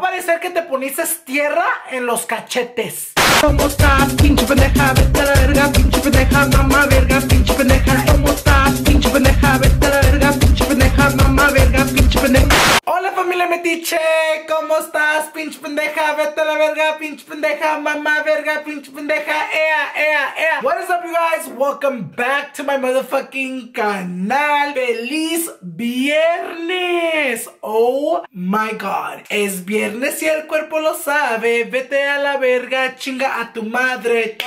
parecer que te poniste tierra en los cachetes. ¿Cómo estás, pinche pendeja? Vete a la verga, pinche pendeja, mamá verga, pinche pendeja. ¿Cómo estás, pinche pendeja? Vete a la verga, pinche pendeja, mamá verga, familia metiche, ¿cómo estás, pinche pendeja? Vete a la verga, pinche pendeja, mamá verga, pinche pendeja, ea, ea, ea. What is up, you guys? Welcome back to my motherfucking canal. ¡Feliz viernes! Oh my god. Es viernes y el cuerpo lo sabe. Vete a la verga, chinga a tu madre.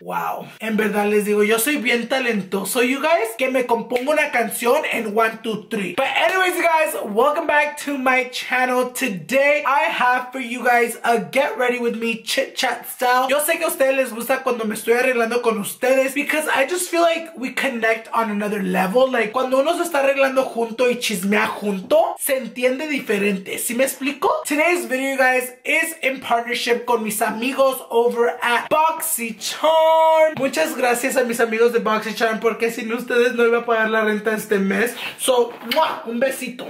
Wow. En verdad les digo, yo soy bien talentoso, you guys, que me compongo una canción en 1, 2, 3. But anyways, you guys, welcome back to my channel. Today, I have for you guys a get ready with me chit chat style. Yo sé que a ustedes les gusta cuando me estoy arreglando con ustedes because I just feel like we connect on another level. Like, cuando uno se está arreglando junto y chismea junto, se entiende diferente. ¿Sí me explico? Today's video, you guys, is in partnership con mis amigos over at BoxyCharm. Muchas gracias a mis amigos de BoxyCharm porque sin ustedes no iba a pagar la renta este mes. So, un besito.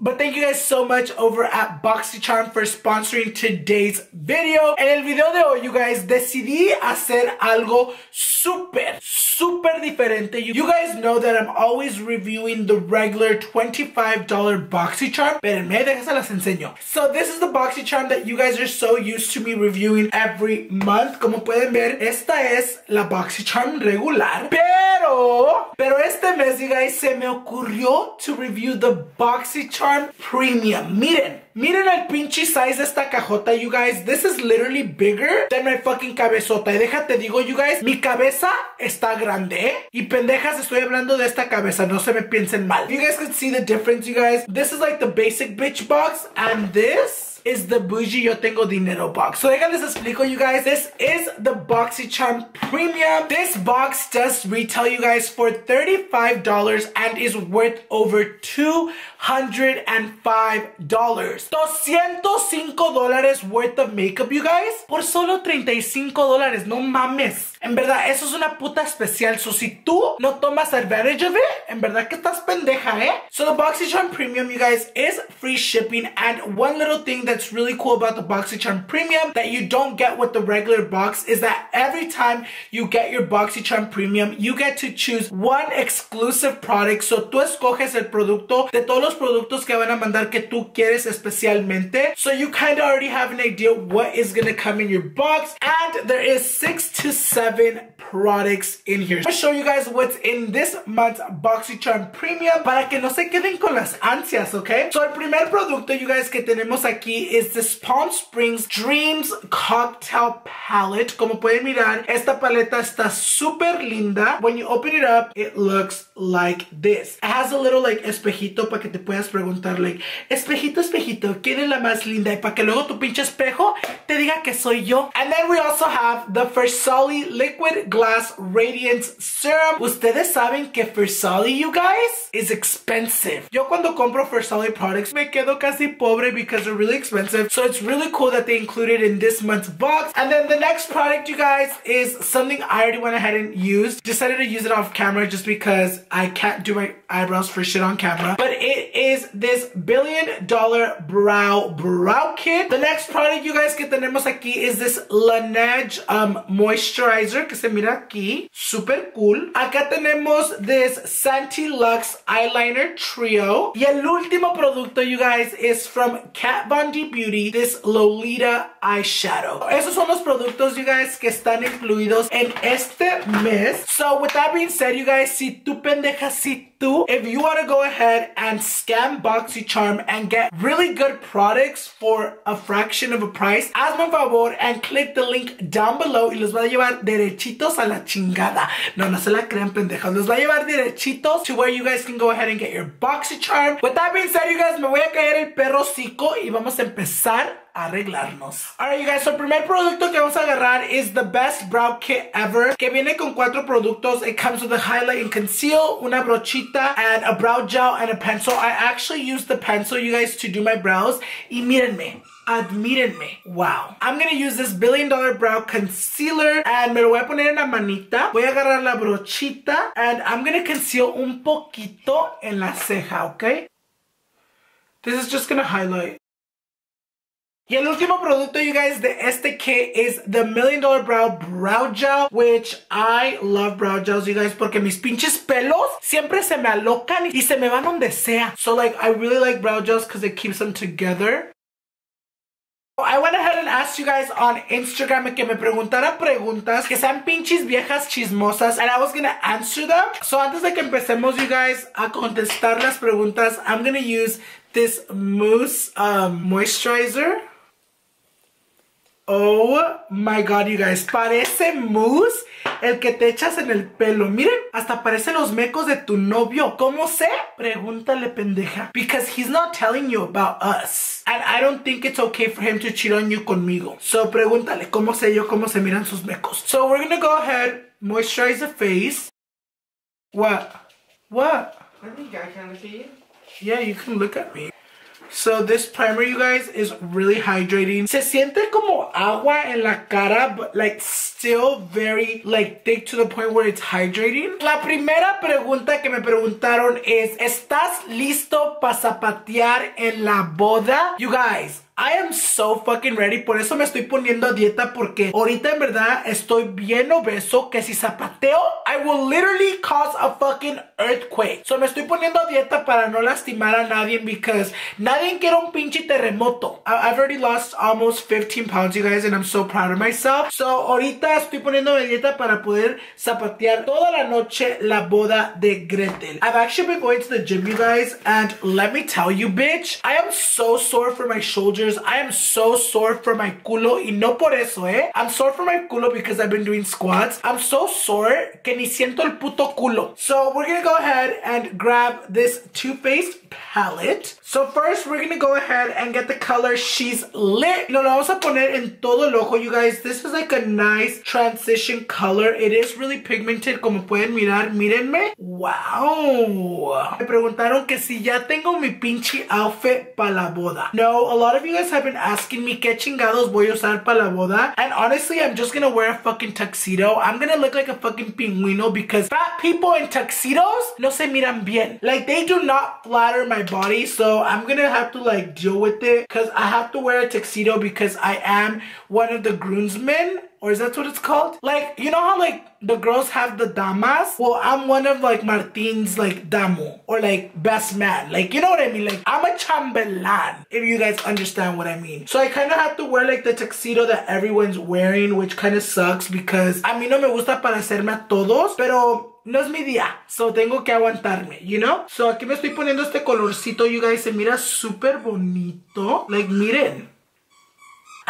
But thank you guys so much over at BoxyCharm for sponsoring today's video. En el video de hoy, you guys, decidí hacer algo súper, súper diferente. You guys know that I'm always reviewing the regular $25 BoxyCharm. Espérenme, déjense las enseño. So this is the BoxyCharm that you guys are so used to me reviewing every month. Como pueden ver, esta es la BoxyCharm regular. Pero, pero este mes, you guys, se me ocurrió to review the BoxyCharm Premium. Miren, miren el pinche size de esta cajota, you guys. This is literally bigger than my fucking cabezota. Y déjate digo, you guys, mi cabeza está grande, ¿eh? Y pendejas, estoy hablando de esta cabeza. No se me piensen mal. You guys can see the difference, you guys. This is like the basic bitch box. And this is the bougie yo tengo dinero box. So déjenles explico you guys. This is the BoxyCharm Premium. This box does retail you guys for $35 and is worth over $205. $205 worth of makeup you guys. Por solo $35, No mames. En verdad, eso es una puta especial. So si tú no tomas advantage of it, en verdad que estás pendeja, eh? So the BoxyCharm Premium, you guys, is free shipping. And one little thing that's really cool about the BoxyCharm Premium that you don't get with the regular box is that every time you get your BoxyCharm Premium, you get to choose one exclusive product. So tú escoges el producto de todos los productos que van a mandar que tú quieres especialmente. So you kind of already have an idea what is going to come in your box. And there is six to seven products in here. I'll show you guys what's in this month's BoxyCharm Premium para que no se queden con las ansias, okay? So el primer producto, you guys, que tenemos aquí is this Palm Springs Dreams Cocktail Palette. Como pueden mirar, esta paleta está súper linda. When you open it up, it looks like this. It has a little like espejito para que te puedas preguntar like, espejito, espejito, ¿quién es la más linda? Y para que luego tu pinche espejo te diga que soy yo. And then we also have the Versali Liquid Glass Radiance Serum. Ustedes saben que Versali, you guys, is expensive. Yo cuando compro Versali products me quedo casi pobre because they're really expensive. So it's really cool that they included in this month's box. And then the next product, you guys, is something I already went ahead and used. Decided to use it off camera just because I can't do my eyebrows for shit on camera. But it is this billion dollar brow brow kit. The next product you guys que tenemos aquí is this Laneige um, moisturizer que se mira aquí. Super cool. Acá tenemos this Santi Lux eyeliner trio. Y el último producto you guys is from Kat Von D Beauty, this Lolita eyeshadow. Esos son los productos you guys que están incluidos en este mes. So with that being said you guys, si tú pendeja, si tú, if you want to go ahead and scam BoxyCharm and get really good products for a fraction of a price, hazme un favor and click the link down below y los va a llevar derechitos a la chingada. No, no se la crean pendejos. Los va a llevar derechitos to where you guys can go ahead and get your BoxyCharm. With that being said, you guys, me voy a caer el perro cico y vamos a empezar arreglarnos. Alright you guys, so el primer producto que vamos a agarrar is the best brow kit ever. Que viene con cuatro productos. It comes with a highlight and conceal, una brochita, and a brow gel and a pencil. I actually use the pencil, you guys, to do my brows. Y mírenme. Admírenme. Wow. I'm gonna use this Billion Dollar Brow Concealer and me lo voy a poner en la manita. Voy a agarrar la brochita and I'm gonna conceal un poquito en la ceja, okay? This is just gonna highlight Y el último producto, you guys, de este kit is the Million Dollar Brow Brow Gel, which I love brow gels, you guys, porque mis pinches pelos siempre se me alocan y se me van donde sea. So, like, I really like brow gels because it keeps them together. I went ahead and asked you guys on Instagram que me preguntara preguntas que sean pinches viejas chismosas and I was gonna answer them. So antes de que empecemos you guys a contestar las preguntas, I'm gonna use this mousse um, moisturizer. Oh my god, you guys. Parece mousse el que te echas en el pelo. Miren, hasta parecen los mecos de tu novio. ¿Cómo sé? Pregúntale, pendeja. Because he's not telling you about us. And I don't think it's okay for him to cheat on you conmigo. So pregúntale, ¿cómo sé yo cómo se miran sus mecos? So we're gonna go ahead, moisturize the face. What? What? I think I can see you. Yeah, you can look at me. So this primer, you guys, is really hydrating. Se siente como agua en la cara, but like still very like thick to the point where it's hydrating. La primera pregunta que me preguntaron es, ¿estás listo para zapatear en la boda? You guys, I am so fucking ready. Por eso me estoy poniendo a dieta porque ahorita en verdad estoy bien obeso que si zapateo, I will literally cause a fucking earthquake. So me estoy poniendo a dieta para no lastimar a nadie because nadie quiere un pinche terremoto. I've already lost almost 15 pounds, you guys, and I'm so proud of myself. So ahorita estoy poniendo a dieta para poder zapatear toda la noche la boda de Gretel. I've actually been going to the gym, you guys, and let me tell you, bitch, I am so sore for my shoulders I am so sore for my culo y no por eso, eh. I'm sore for my culo because I've been doing squats. I'm so sore que ni siento el puto culo. So we're gonna go ahead and grab this Too Faced palette. So first we're gonna go ahead and get the color She's Lit. Lo vamos a poner en todo el ojo, you guys. This is like a nice transition color. It is really pigmented, como pueden mirar. Mírenme. Wow. Me preguntaron que si ya tengo mi pinche outfit para la boda. No, a lot of you guys have been asking me qué chingados voy a usar para la boda. And honestly, I'm just gonna wear a fucking tuxedo. I'm gonna look like a fucking pingüino because fat people in tuxedos no se miran bien. Like, they do not flatter my body. So I'm gonna have to like deal with it because I have to wear a tuxedo because I am one of the groomsmen or is that what it's called? Like, you know how like the girls have the damas? Well, I'm one of like Martin's like damo or like best man. Like, you know what I mean? Like, I'm a chambelan, if you guys understand what I mean. So I kind of have to wear like the tuxedo that everyone's wearing, which kind of sucks because a mí no me gusta parecerme a todos, pero no es mi día, so tengo que aguantarme, you know? So aquí me estoy poniendo este colorcito, you guys, se mira súper bonito. Like, miren.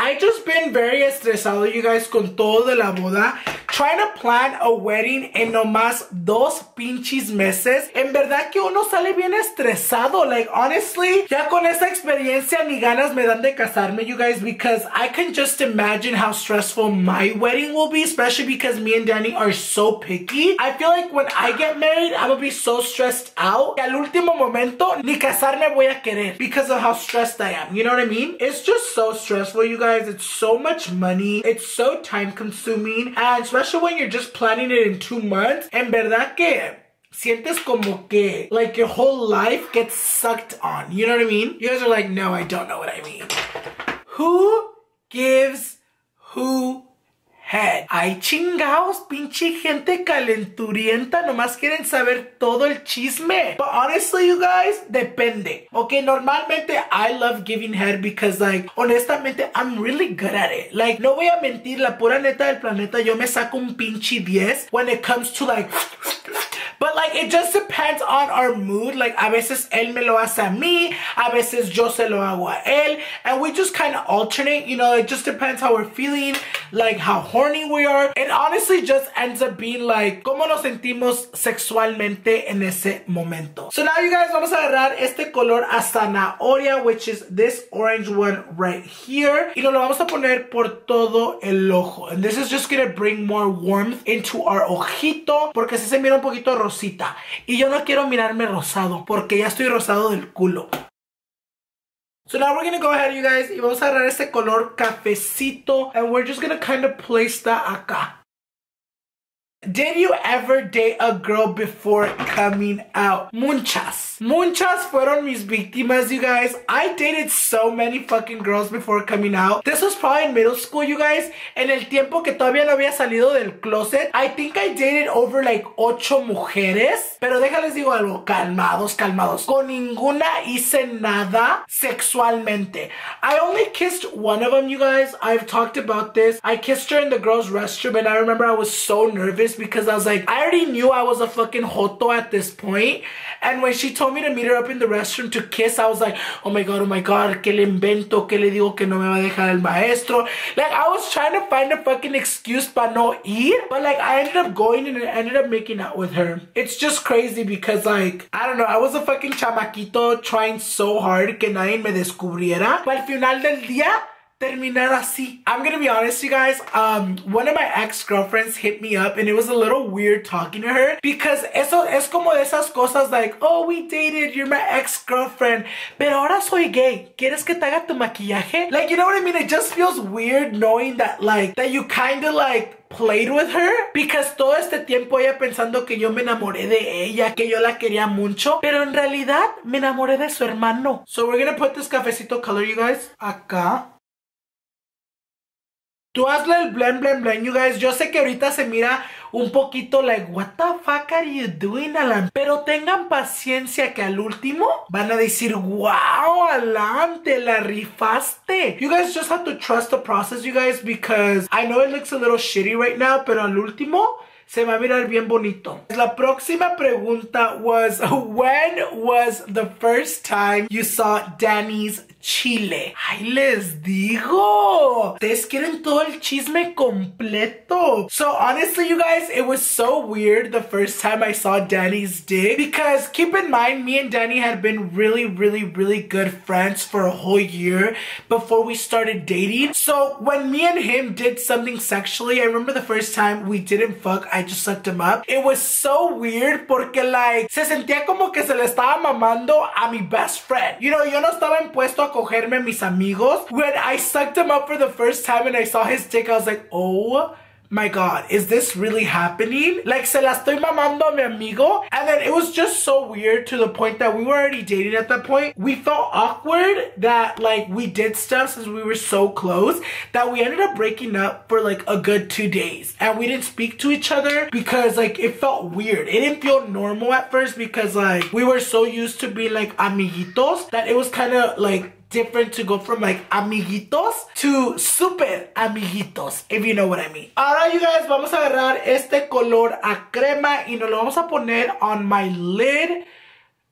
I just been very estresado, you guys, con todo de la boda. Trying to plan a wedding en nomás dos pinches meses. En verdad que uno sale bien estresado. Like, honestly, ya con esta experiencia ni ganas me dan de casarme, you guys, because I can just imagine how stressful my wedding will be, especially because me and Danny are so picky. I feel like when I get married, I'm gonna be so stressed out. Al último momento, ni casarme voy a querer because of how stressed I am. You know what I mean? It's just so stressful, you guys. It's so much money. It's so time consuming. And especially when you're just planning it in two months. En verdad que sientes como que like your whole life gets sucked on. You know what I mean? You guys are like, no, I don't know what I mean. Who gives who head. Ay, chingados, pinche gente calenturienta, nomás quieren saber todo el chisme. But honestly, you guys, depende. Ok, normalmente I love giving head because, like, honestamente, I'm really good at it. Like, no voy a mentir, la pura neta del planeta, yo me saco un pinche 10 when it comes to, like, like it just depends on our mood. Like a veces él me lo hace a mí, a veces yo se lo hago a él, and we just kind of alternate. You know, it just depends how we're feeling, like how horny we are. It honestly just ends up being like cómo nos sentimos sexualmente en ese momento. So now you guys vamos a agarrar este color a zanahoria, which is this orange one right here, y lo vamos a poner por todo el ojo. And this is just gonna bring more warmth into our ojito, porque si se mira un poquito rojo Y yo no quiero mirarme rosado porque ya estoy rosado del culo. So now we're gonna go ahead, you guys, y vamos a agarrar este color cafecito and we're just gonna kind of place that acá. Did you ever date a girl before coming out? Muchas. Muchas fueron mis víctimas, you guys. I dated so many fucking girls before coming out. This was probably in middle school, you guys. En el tiempo que todavía no había salido del closet. I think I dated over like ocho mujeres. Pero déjales digo algo. Calmados, calmados. Con ninguna hice nada sexualmente. I only kissed one of them, you guys. I've talked about this. I kissed her in the girls' restroom and I remember I was so nervous because I was like, I already knew I was a fucking joto at this point. And when she told me to meet her up in the restroom to kiss, I was like, oh my god, oh my god, ¿qué le invento? ¿Qué le digo que no me va a dejar el maestro? Like, I was trying to find a fucking excuse para no ir. But like, I ended up going and I ended up making out with her. It's just crazy because like, I don't know, I was a fucking chamaquito trying so hard que nadie me descubriera. But al final del día, terminar así. I'm gonna be honest, you guys. Um, one of my ex-girlfriends hit me up and it was a little weird talking to her because eso es como esas cosas like, oh, we dated, you're my ex-girlfriend, pero ahora soy gay. ¿Quieres que te haga tu maquillaje? Like, you know what I mean? It just feels weird knowing that like, that you kind of like played with her because todo este tiempo ella pensando que yo me enamoré de ella, que yo la quería mucho, pero en realidad me enamoré de su hermano. So we're gonna put this cafecito color, you guys, acá. Tú hazle el blend, blend, blend, you guys. Yo sé que ahorita se mira un poquito like, what the fuck are you doing, Alan? Pero tengan paciencia que al último van a decir, wow, Alan, te la rifaste. You guys just have to trust the process, you guys, because I know it looks a little shitty right now, pero al último se va a mirar bien bonito. La próxima pregunta was, when was the first time you saw Danny's Chile. ¡Ay, les digo! Ustedes quieren todo el chisme completo. So honestly, you guys, it was so weird the first time I saw Danny's dick. Because keep in mind, me and Danny had been really, really, really good friends for a whole year before we started dating. So when me and him did something sexually, I remember the first time we didn't fuck, I just sucked him up. It was so weird porque like, se sentía como que se le estaba mamando a mi best friend. You know, yo no estaba impuesto cogerme a mis amigos. When I sucked him up for the first time and I saw his dick, I was like, oh my god, is this really happening? Like, se la estoy mamando a mi amigo. And then it was just so weird to the point that we were already dating at that point. We felt awkward that, like, we did stuff since we were so close that we ended up breaking up for, like, a good two days. And we didn't speak to each other because, like, it felt weird. It didn't feel normal at first because, like, we were so used to being, like, amiguitos that it was kind of, like, different to go from like amiguitos to super amiguitos, if you know what I mean. Ahora, you guys, vamos a agarrar este color a crema y nos lo vamos a poner on my lid.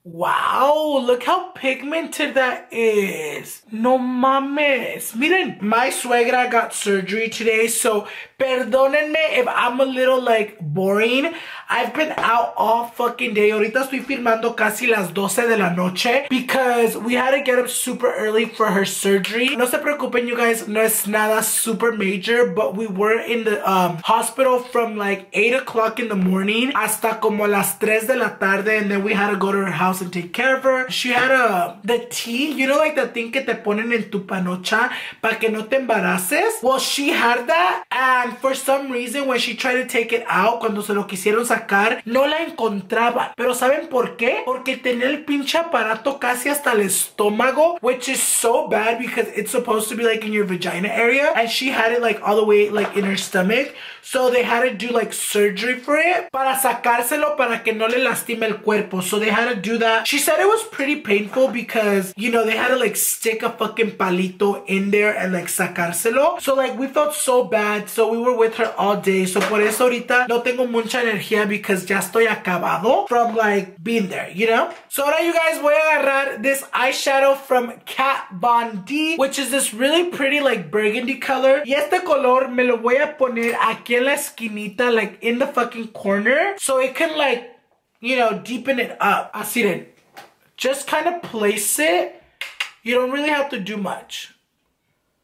Wow, look how pigmented that is. No mames. Miren, my suegra got surgery today, so perdónenme if I'm a little like boring. I've been out all fucking day. Ahorita estoy filmando casi las 12 de la noche because we had to get up super early for her surgery. No se preocupen, you guys. No es nada super major, but we were in the um, hospital from like 8 o'clock in the morning hasta como las 3 de la tarde and then we had to go to her house and take care of her. She had a, the tea, you know like the thing que te ponen en tu panocha para que no te embaraces? Well, she had that and for some reason when she tried to take it out, cuando se lo quisieron sacar, no la encontraba. Pero ¿saben por qué? Porque tenía el pinche aparato casi hasta el estómago, which is so bad because it's supposed to be like in your vagina area. And she had it like all the way like in her stomach. So they had to do like surgery for it para sacárselo para que no le lastime el cuerpo. So they had to do that. She said it was pretty painful because, you know, they had to like stick a fucking palito in there and like sacárselo. So like we felt so bad. So we were with her all day. So por eso ahorita no tengo mucha energía because ya estoy acabado from like being there, you know? So ahora you guys voy a agarrar this eyeshadow from Kat Von D, which is this really pretty like burgundy color. Y este color me lo voy a poner aquí en la esquinita, like in the fucking corner. So it can like, you know, deepen it up. Así de, just kind of place it. You don't really have to do much.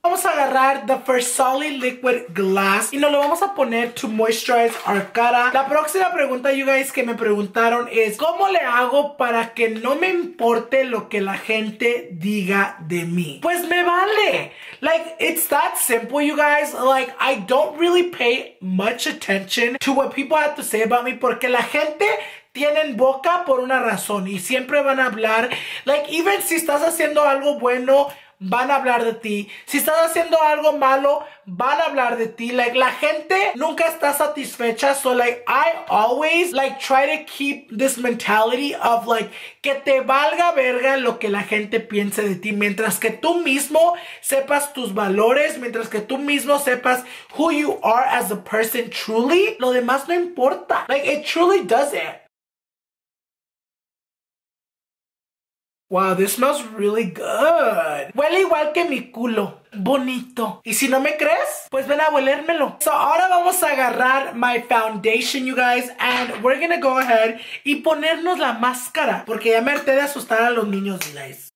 Vamos a agarrar the First Solid Liquid Glass y nos lo vamos a poner to moisturize our cara. La próxima pregunta, you guys, que me preguntaron es ¿Cómo le hago para que no me importe lo que la gente diga de mí? Pues me vale. Like, it's that simple, you guys. Like, I don't really pay much attention to what people have to say about me porque la gente tienen boca por una razón y siempre van a hablar. Like, even si estás haciendo algo bueno, van a hablar de ti. Si estás haciendo algo malo, van a hablar de ti. Like, la gente nunca está satisfecha. So, like, I always, like, try to keep this mentality of, like, que te valga verga lo que la gente piense de ti. Mientras que tú mismo sepas tus valores, mientras que tú mismo sepas who you are as a person truly, lo demás no importa. Like, it truly doesn't. Wow, this smells really good. Huele igual que mi culo. Bonito. Y si no me crees, pues ven a huelérmelo. So, ahora vamos a agarrar my foundation, you guys. And we're gonna go ahead y ponernos la máscara. Porque ya me harté de asustar a los niños, guys.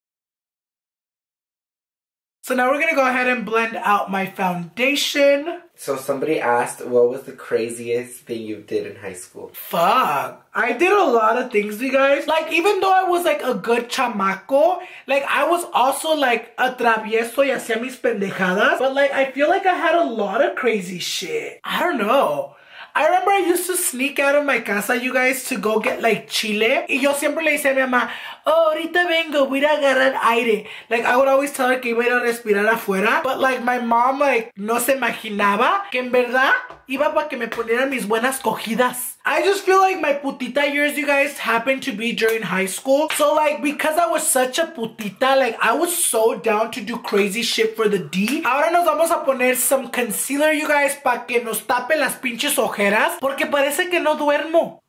So now we're gonna go ahead and blend out my foundation. So somebody asked, what was the craziest thing you did in high school? Fuck. I did a lot of things, you guys. Like, even though I was like a good chamaco, like I was also like a travieso y hacía mis pendejadas. But like, I feel like I had a lot of crazy shit. I don't know. I remember I used to sneak out of my casa, you guys, to go get like chile. Y yo siempre le decía a mi mamá, oh, ahorita vengo, voy a agarrar aire. Like, I would always tell her que iba a ir a respirar afuera. But like, my mom, like, no se imaginaba que en verdad iba para que me ponieran mis buenas cogidas. I just feel like my putita years, you guys, happened to be during high school. So like, because I was such a putita, like, I was so down to do crazy shit for the D. Ahora nos vamos a poner some concealer, you guys, para que nos tape las pinches ojeras. Porque parece que no duermo.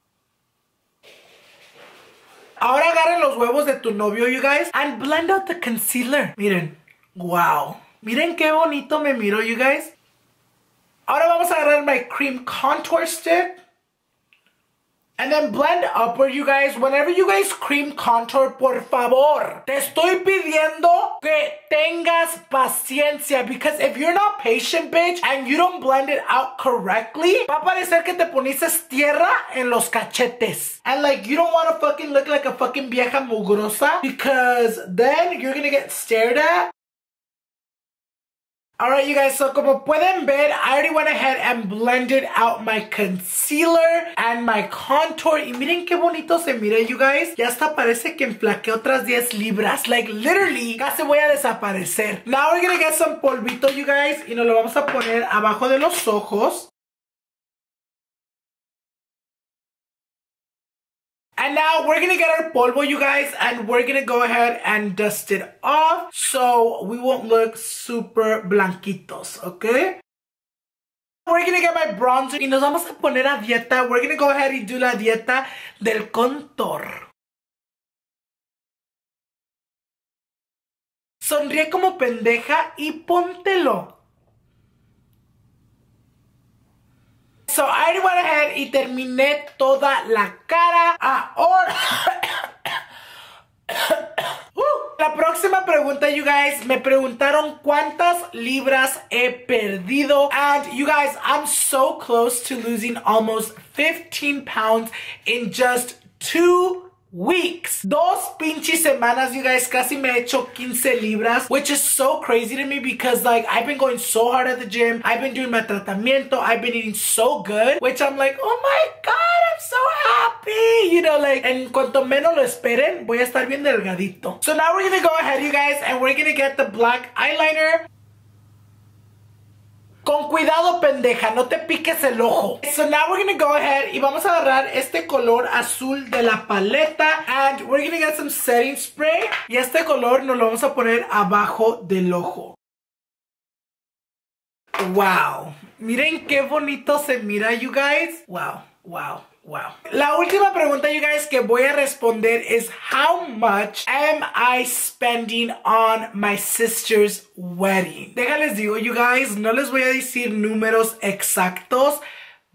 Ahora agarren los huevos de tu novio, you guys, and blend out the concealer. Miren, wow. Miren qué bonito me miro, you guys. Ahora vamos a agarrar my cream contour stick. And then blend upward, you guys. Whenever you guys cream contour, por favor, te estoy pidiendo que tengas paciencia. Because if you're not patient, bitch, and you don't blend it out correctly, va a parecer que te poniste tierra en los cachetes. And like, you don't want to fucking look like a fucking vieja mugrosa. Because then you're gonna get stared at. Alright you guys, so como pueden ver, I already went ahead and blended out my concealer and my contour. Y miren qué bonito se mira, you guys. Ya hasta parece que enflaqué otras 10 libras. Like, literally, casi voy a desaparecer. Now we're gonna get some polvito, you guys. Y nos lo vamos a poner abajo de los ojos. And now we're gonna get our polvo, you guys, and we're gonna go ahead and dust it off so we won't look super blanquitos, okay? We're gonna get my bronzer y nos vamos a poner a dieta. We're gonna go ahead and do la dieta del contour. Sonríe como pendeja y póntelo. So, I went ahead y terminé toda la cara. Ahora... Uh, la próxima pregunta, you guys, me preguntaron cuántas libras he perdido. And you guys, I'm so close to losing almost 15 pounds in just two weeks. Dos pinches semanas, you guys, casi me he hecho 15 libras, which is so crazy to me because like I've been going so hard at the gym. I've been doing my tratamiento. I've been eating so good, which I'm like, oh my God, I'm so happy. You know, like, en cuanto menos lo esperen, voy a estar bien delgadito. So now we're gonna go ahead, you guys, and we're gonna get the black eyeliner. Con cuidado, pendeja, no te piques el ojo. So now we're gonna go ahead y vamos a agarrar este color azul de la paleta. And we're gonna get some setting spray. Y este color nos lo vamos a poner abajo del ojo. Wow. Miren qué bonito se mira, you guys. Wow, wow. Wow. La última pregunta, you guys, que voy a responder es how much am I spending on my sister's wedding? Déjales digo, you guys, no les voy a decir números exactos,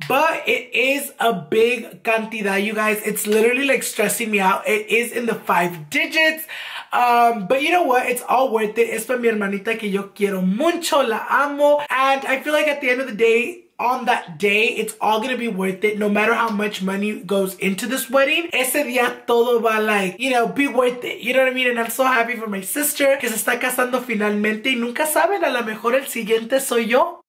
but it is a big cantidad, you guys. It's literally like stressing me out. It is in the five digits. Um, but you know what? It's all worth it. Es para mi hermanita que yo quiero mucho, la amo. And I feel like at the end of the day, on that day, it's all gonna be worth it no matter how much money goes into this wedding. Ese día todo va like, you know, be worth it. You know what I mean? And I'm so happy for my sister que se está casando finalmente y nunca saben, a lo mejor el siguiente soy yo.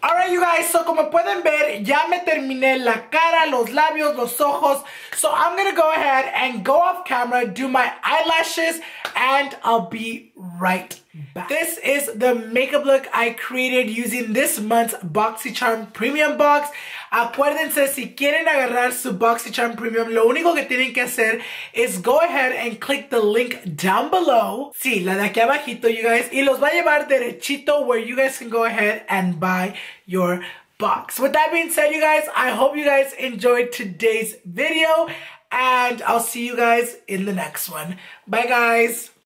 Alright you guys, so como pueden ver, ya me terminé la cara, los labios, los ojos. So I'm gonna go ahead and go off camera, do my eyelashes, and I'll be right back. This is the makeup look I created using this month's BoxyCharm Premium Box. Acuérdense, si quieren agarrar su BoxyCharm Premium, lo único que tienen que hacer es go ahead and click the link down below. Sí, la de aquí abajito, you guys. Y los va a llevar derechito where you guys can go ahead and buy your box. With that being said, you guys, I hope you guys enjoyed today's video. And I'll see you guys in the next one. Bye, guys.